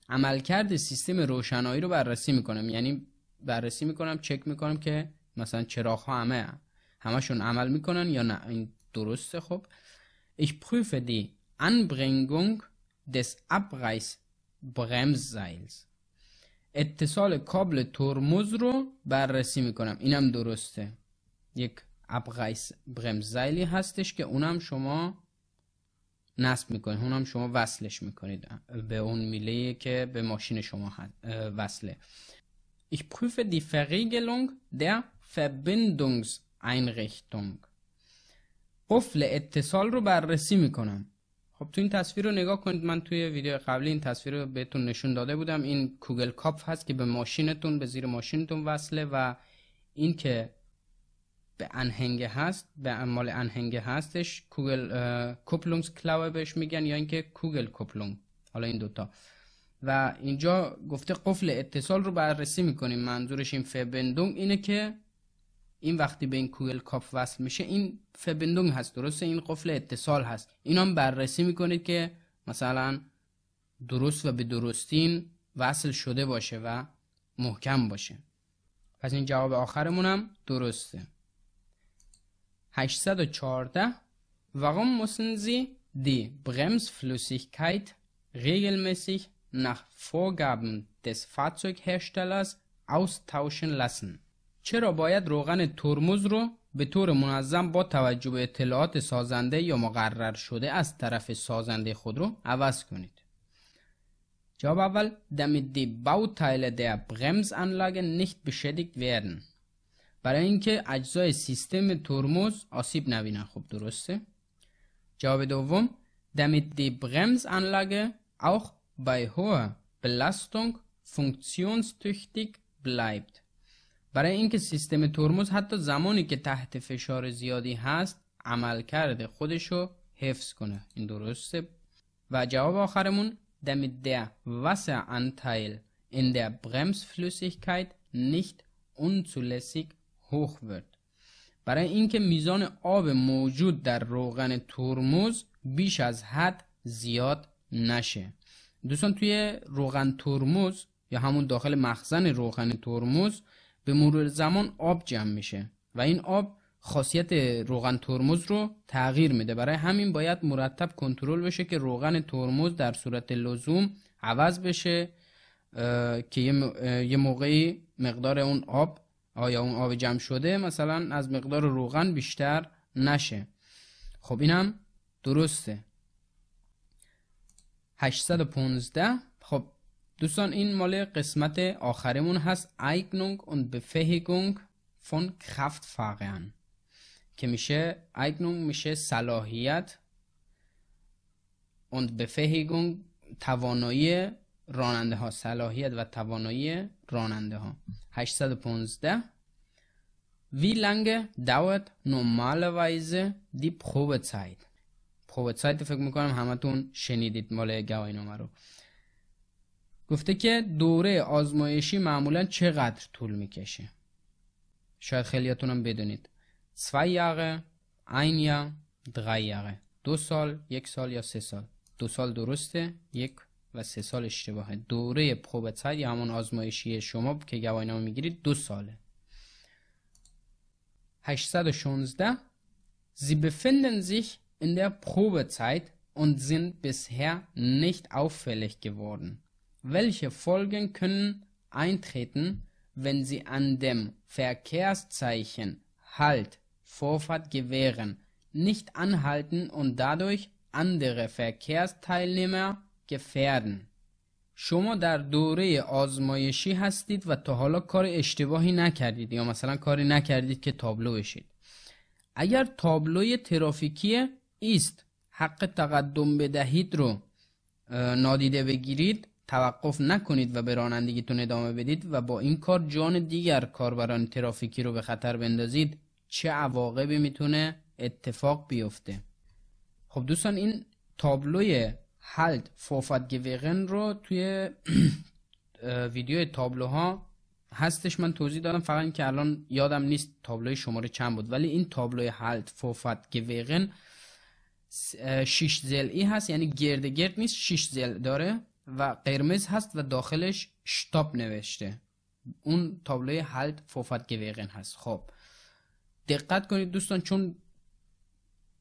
عملکرد سیستم روشنایی رو بررسی می‌کنم یعنی بررسی می‌کنم چک می‌کنم که مثلا چراغ ها همه همشون عمل می‌کنن یا نه؟ این درسته خب. Ich prüfe die Anbringung des Abreißbremsseils. اتصال کابل ترمز رو بررسی می‌کنم. اینم درسته. یک ابغیس برمزایلی هستش که اونم شما نصب می‌کنید. اونم شما وصلش می‌کنید. به اون میله که به ماشین شما وصله. Ich prüfe die Verriegelung der Verbindungseinrichtung قفل اتصال رو بررسی می‌کنم. خب تو این تصویر رو نگاه کنید. من توی ویدیو قبلی این تصویر رو بهتون نشون داده بودم. این کوگل کاپ هست که به ماشینتون به زیر ماشینتون وصله و این که به انهنگه هست به مال انهنگه هستش کوگل کپلونگسکلاوه بهش میگن یا اینکه کوگل کپلونگ حالا این دوتا. و اینجا گفته قفل اتصال رو بررسی می‌کنیم. منظورش این فبندونگ اینه که این وقتی به این کوگل کاپ وصل میشه این فبندونگ هست درسته؟ این قفل اتصال هست. این هم بررسی می‌کنید که مثلا درست و به درستین وصل شده باشه و محکم باشه. پس این جواب آخرمون هم درسته 814 Warum müssen Sie die Bremsflüssigkeit regelmäßig nach Vorgaben des Fahrzeugherstellers austauschen lassen. چرا باید روغن ترمز رو به طور منظم با توجه به اطلاعات سازنده یا مقرر شده از طرف سازنده خود رو عوض کنید؟ جواب اول damit die Bauteile der Bremsanlage nicht beschädigt werden. برای اینکه اجزای سیستم ترمز آسیب نبینن. خب درسته؟ جواب دوم damit die Bremsanlage auch bei hoher Belastung funktionstüchtig bleibt. برای اینکه سیستم ترمز حتی زمانی که تحت فشار زیادی هست عمل کرده خودشو حفظ کنه. این درسته؟ و جواب آخرمون damit der Wasseranteil in der Bremsflüssigkeit nicht unzulässig hoch wird. برای اینکه میزان آب موجود در روغن ترمز بیش از حد زیاد نشه. دوستان توی روغن ترمز یا همون داخل مخزن روغن ترمز به مرور زمان آب جمع میشه و این آب خاصیت روغن ترمز رو تغییر میده. برای همین باید مرتب کنترل بشه که روغن ترمز در صورت لزوم عوض بشه که یه موقعی مقدار اون آب آیا اون آب جمع شده مثلا از مقدار روغن بیشتر نشه. خب اینم درسته. 815 خب دوستان این مال قسمت آخرمون هست. Eignung und Befähigung von Kraftfahrern که میشه Eignung میشه صلاحیت und Befähigung توانایی راننده ها صلاحیت و توانایی راننده ها 815 Wie lange dauert normalerweise die Probezeit? Probezeit فکر می‌کنم همتون شنیدید مال گواهینامه گفته که دوره آزمایشی معمولا چقدر طول می‌کشه؟ شاید خیلیاتون هم بدونید. 2 Jahre, ein Jahr, drei Jahre. دو سال، یک سال یا سه سال. دو سال درسته، یک و سه سال اشتباهه. دوره پروبزeit یا همون آزمایشی شما که گواهینامه می‌گیرید دو ساله. 816 Sie befinden sich in der Probezeit und sind bisher nicht auffällig geworden. Welche Folgen können eintreten, wenn Sie an dem Verkehrszeichen Halt, Vorfahrt gewähren, nicht anhalten und dadurch andere Verkehrsteilnehmer gefährden. شما در دوره آزمایشی هستید و تا حالا کار اشتباهی نکردید یا مثلا کاری نکردید که تابلو بشید اگر تابلوی ترافیکی ایست حق تقدم بدهید رو نادیده بگیرید توقف نکنید و به رانندگیتون ادامه بدید و با این کار جان دیگر کاربران ترافیکی رو به خطر بندازید چه عواقبی می‌تونه اتفاق بیفته؟ خب دوستان این تابلوی هالت فوفت گویغن رو توی [clears throat] ویدیو تابلوها هستش. من توضیح دادم فقط این که الان یادم نیست تابلوی شماره چند بود ولی این تابلوی هالت فوفت گویغن شیش ای هست یعنی گرد گرد نیست شیش زل داره. و قرمز هست و داخلش شتاب نوشته. اون تابلوی هالت فوفت گویغن هست. خب. دقت کنید دوستان چون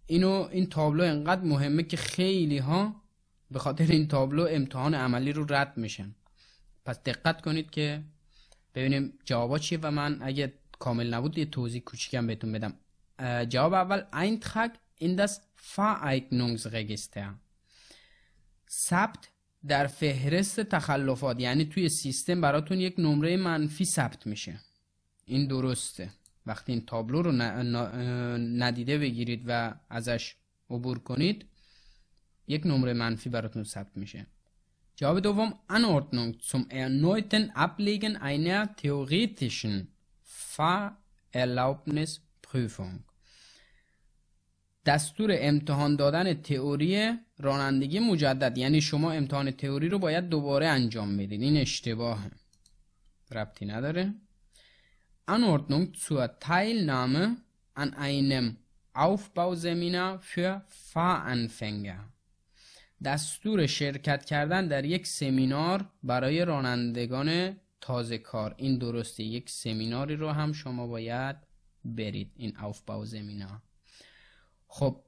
اینو این تابلو انقدر مهمه که خیلی ها به خاطر این تابلو امتحان عملی رو رد میشن. پس دقت کنید که ببینیم جوابا چیه و من اگه کامل نبود یه توضیح کوچیکم بهتون بدم. جواب اول Eintrag in das Vereignungsregister ثبت در فهرست تخلفات یعنی توی سیستم براتون یک نمره منفی ثبت میشه. این درسته. وقتی این تابلو رو ندیده بگیرید و ازش عبور کنید یک نمره منفی براتون ثبت میشه. جواب دوم Anordnung zum erneuten Ablegen einer theoretischen Prüfung دستور امتحان دادن تئوری رانندگی مجدد. یعنی شما امتحان تئوری رو باید دوباره انجام بدید این اشتباهه. ربطی نداره. Anordnung zur Teilnahme an einem Aufbauseminar für Fahranfänger. دستور شرکت کردن در یک سمینار برای رانندگان تازه کار. این درسته. یک سمیناری رو هم شما باید برید. این aufbau زمینار خب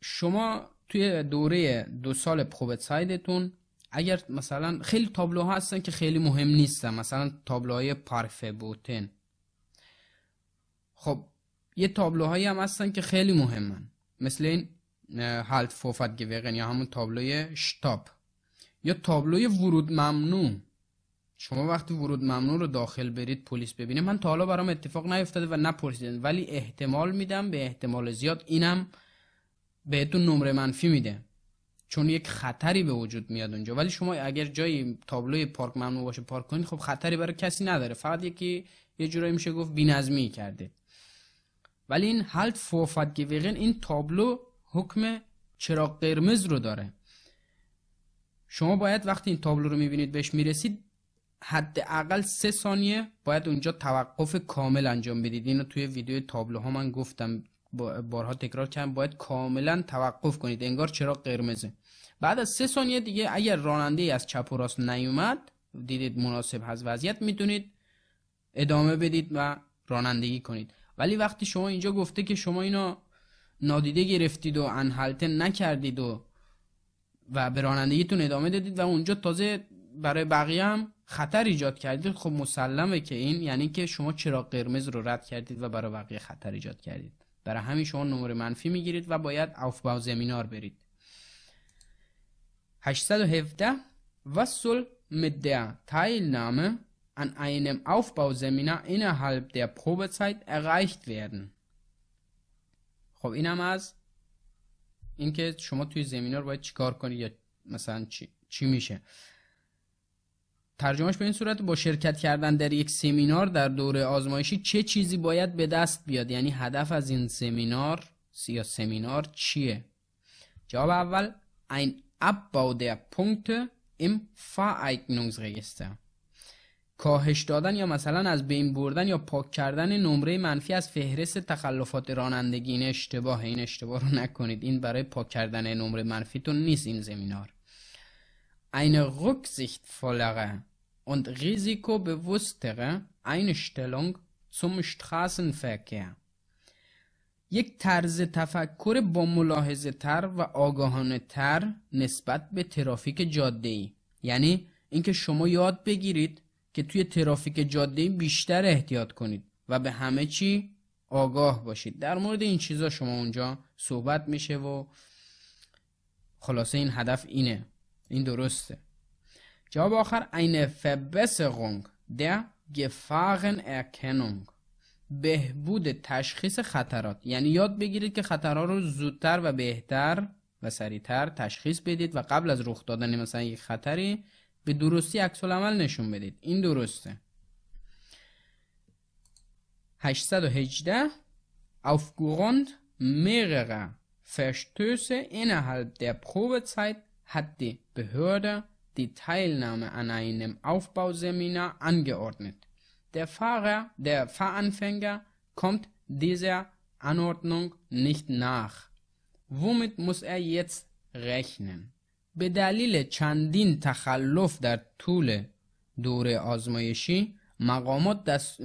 شما توی دوره دو سال پروبتسایدتون اگر مثلا خیلی تابلوها هستن که خیلی مهم نیستن مثلا تابلوهای پارف بوتن. خب یه تابلوهایی هم هستن که خیلی مهمن. مثل این هالت فوفت گویقن یا همون تابلوی شتاب. یا تابلوی ورود ممنوع. شما وقتی ورود ممنوع رو داخل برید پلیس ببینه. من تا حالا برام اتفاق نیفتاده و نپرسیدن ولی احتمال میدم به احتمال زیاد اینم بهتون نمره منفی میده. چون یک خطری به وجود میاد اونجا. ولی شما اگر جایی تابلوی پارک ممنوع باشه پارک کنید خب خطری برای کسی نداره. فقط یکی یه جورایی میشه گفت بی‌نظمی کرده ولی این هالت فوفت گویغن این تابلو حکم چراغ قرمز رو داره. شما باید وقتی این تابلو رو می‌بینید بهش می‌رسید حداقل سه ثانیه باید اونجا توقف کامل انجام بدید. اینو توی ویدیو تابلوها من گفتم بارها تکرار کردم باید کاملا توقف کنید. انگار چرا قرمزه. بعد از سه ثانیه دیگه اگر راننده از چپ و راست نیومد دیدید مناسب هست وضعیت می‌تونید ادامه بدید و رانندگی کنید. ولی وقتی شما اینجا گفته که شما اینو نادیده گرفتید و انحلته نکردید و و به رانندگیتون ادامه دادید و اونجا تازه برای بقیه هم خطر ایجاد کردید. خب مسلمه که این یعنی که شما چرا قرمز رو رد کردید و برای بقیه خطر ایجاد کردید. برای همین شما نمره منفی می‌گیرید و باید aufbau زمینار برید. 817 was soll mit der Teilnahme an einem Aufbauseminar innerhalb der Probezeit erreicht werden خب اینم از اینکه شما توی زمینار باید چیکار کنید یا مثلا چی, چی میشه. ترجمهش به این صورت با شرکت کردن در یک سمینار در دوره آزمایشی چه چیزی باید به دست بیاد؟ یعنی هدف از این سمینار یا سمینار چیه؟ جواب اول ein Abbau der Punkte im Vereignungsregister کاهش دادن یا مثلا از بین بردن یا پاک کردن نمره منفی از فهرست تخلفات رانندگی. این اشتباه این اشتباه رو نکنید. این برای پاک کردن نمره منفیتون نیست این زمینار eine rücksichtsvollere und risikobewusstere Einstellung zum Straßenverkehr. یک طرز تفکر با ملاحظه تر و آگاهانه تر نسبت به ترافیک جاده ای یعنی اینکه شما یاد بگیرید که توی ترافیک جاده بیشتر احتیاط کنید و به همه چی آگاه باشید. در مورد این چیزا شما اونجا صحبت میشه و خلاصه این هدف اینه. این درسته. جواب آخر eine Verbesserung der Gefahrenerkennung بهبود تشخیص خطرات. یعنی یاد بگیرید که خطرها رو زودتر و بهتر و سریعتر تشخیص بدید و قبل از رخ دادن مثلا یک خطری به درستی عکس عمل نشون بدید. این درسته. 818 Aufgrund mehrerer Verstöße innerhalb der Probezeit hat die Behörde die Teilnahme an einem Aufbauseminar angeordnet. Der Fahrer, der Fahranfänger kommt dieser Anordnung nicht nach. Womit muss er jetzt rechnen؟ به دلیل چندین تخلف در طول دوره آزمایشی مقامات, دست...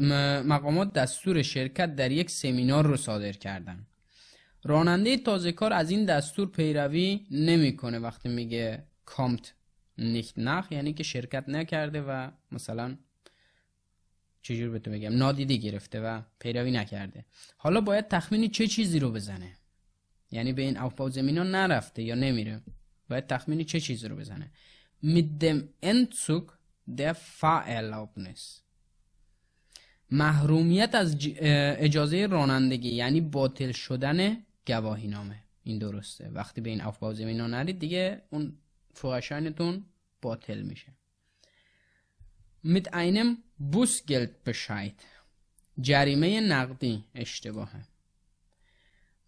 مقامات دستور شرکت در یک سمینار رو صادر کردند. راننده تازه کار از این دستور پیروی نمی‌کنه وقتی میگه کامت نیخت نخ یعنی که شرکت نکرده و مثلا چجور بهتون بگم نادیده گرفته و پیروی نکرده. حالا باید تخمینی چه چیزی رو بزنه؟ یعنی به این aufbau زمینا نرفته یا نمیره؟ باید تخمینی چه چیزی رو بزنه؟ Mit dem Entzug der Fahrerlaubnis. محرومیت از اجازه رانندگی یعنی باطل شدن گواهی نامه این درسته. وقتی به این افباو زمینا نرید دیگه اون فوقشانتون باطل میشه. mit einem Busgeldbescheid جریمه نقدی اشتباهه.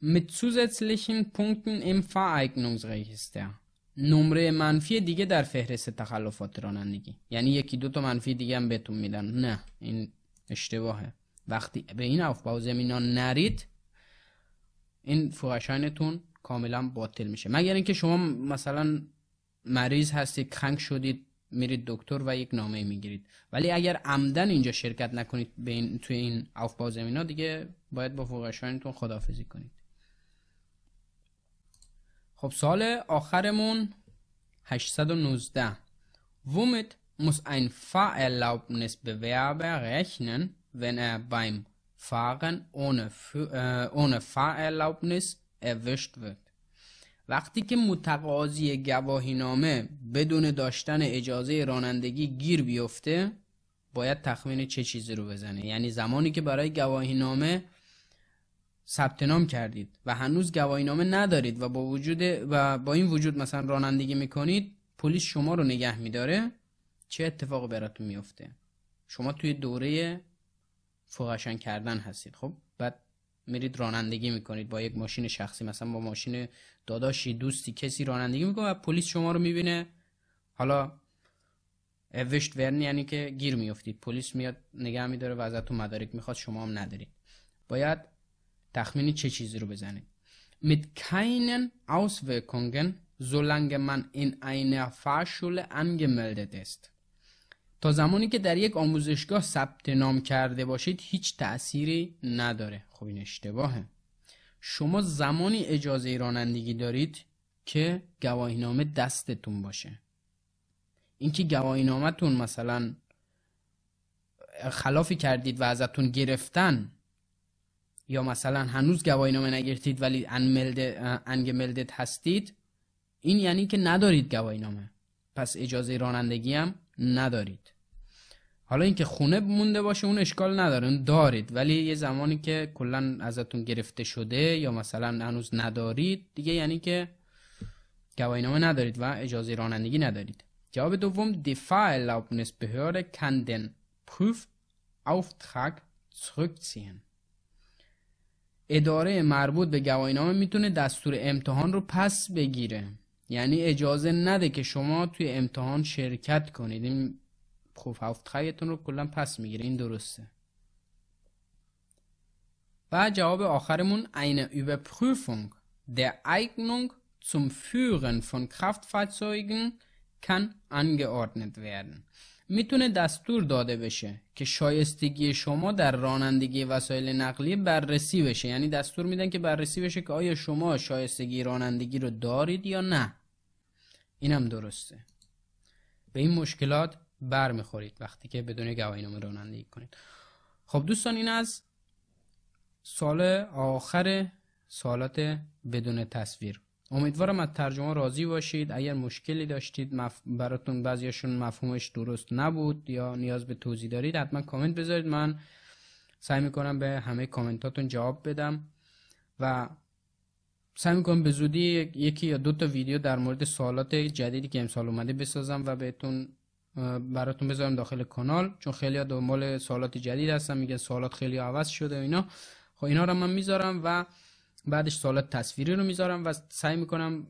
mit zusätzlichen Punkten im Vereignungsregister نمره منفی دیگه در فهرست تخلفات رانندگی. یعنی یکی دو تا منفی دیگه هم بهتون میدن. نه این اشتباهه. وقتی به این افباو زمینان نرید این فوقشانتون کاملا باطل میشه. مگر اینکه شما مثلا مریض هستید خنگ شدید میرید دکتر و یک نامه می‌گیرید. ولی اگر عمدن اینجا شرکت نکنید به این توی این زمینا دیگه باید با فوقشانتون خدافزی کنید. خب سال آخرمون 819 Womit muss ein Fahrerlaubnisbewerber rechnen, wenn er beim Fahren ohne, ohne Fahrerlaubnis erwischt wird؟ وقتی که متقاضی گواهی نامه بدون داشتن اجازه رانندگی گیر بیفته باید تخمین چه چیزی رو بزنه؟ یعنی زمانی که برای گواهی نامه ثبت نام کردید و هنوز گواهی نامه ندارید و با وجود و با این وجود مثلا رانندگی می‌کنید پلیس شما رو نگه میداره چه اتفاقی براتون میفته شما توی دوره فوقشان کردن هستید خب؟ بعد میرید رانندگی می‌کنید با یک ماشین شخصی مثلا با ماشین داداشی دوستی کسی رانندگی می‌کنه و پلیس شما رو می‌بینه. حالا اوشت ورن یعنی که گیر میفتید پلیس میاد نگه میداره و ازتون مدارک می‌خواد شما هم ندارید. باید تخمینی چه چیزی رو بزنید؟ Mit keinen Auswirkungen solange man in einer Fahrschule angemeldet ist. تا زمانی که در یک آموزشگاه ثبت نام کرده باشید هیچ تأثیری نداره. خب این اشتباهه. شما زمانی اجازه رانندگی دارید که گواهینامه دستتون باشه. اینکه گواهینامهتون مثلا خلافی کردید و ازتون گرفتن یا مثلا هنوز گواهینامه نگرفتید ولی انگملدت هستید این یعنی که ندارید گواهینامه. پس اجازه رانندگی هم ندارید. حالا اینکه خونه مونده باشه اون اشکال نداره اون دارید. ولی یه زمانی که کلا ازتون گرفته شده یا مثلا هنوز ندارید دیگه یعنی که گواهینامه ندارید و اجازه رانندگی ندارید. جواب دوم die Fahrerlaubnisbehörde kann den Prüfauftrag zurückziehen اداره مربوط به گواهینامه می‌تونه دستور امتحان رو پس بگیره. یعنی اجازه نده که شما توی امتحان شرکت کنید. این خایتون رو کلا پس می‌گیره. این درسته. و جواب آخرمون. Eine Überprüfung der Eignung zum Führen von Kraftfahrzeugen kann angeordnet werden. می‌تونه دستور داده بشه که شایستگی شما در رانندگی وسایل نقلیه بررسی بشه. یعنی دستور میدن که بررسی بشه که آیا شما شایستگی رانندگی رو دارید یا نه. اینم درسته. به این مشکلات بر می‌خورید وقتی که بدون گواهینامه رانندگی کنید. خب دوستان این از سال آخر سوالات بدون تصویر. امیدوارم از ترجمه راضی باشید. اگر مشکلی داشتید مف... براتون بعضیشون مفهومش درست نبود یا نیاز به توضیح دارید حتما کامنت بذارید. من سعی می‌کنم به همه کامنتاتون جواب بدم و سعی می‌کنم به زودی یکی یا دو تا ویدیو در مورد سوالات جدیدی که امسال اومده بسازم و بهتون براتون بذارم داخل کانال. چون خیلی دنبال سوالات جدید هستم میگه سوالات خیلی عوض شده و اینا. خب اینا رو من می‌ذارم و بعدش سوالات تصویری رو می‌ذارم و سعی می‌کنم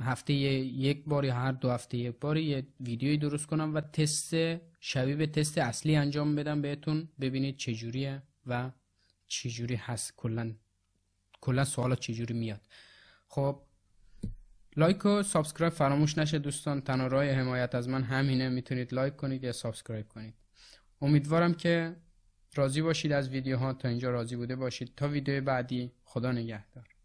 هفته یک باری هر دو هفته یک باری یه ویدیویی درست کنم و تست شبیه به تست اصلی انجام بدم بهتون. ببینید چجوریه و چجوری هست. کلا کلا سوالات چجوری میاد. خب like و subscribe فراموش نشه دوستان. تنها راه حمایت از من همینه. می‌تونید like کنید یا subscribe کنید. امیدوارم که راضی باشید از ویدیوها تا اینجا راضی بوده باشید. تا ویدیو بعدی خدا نگهدار.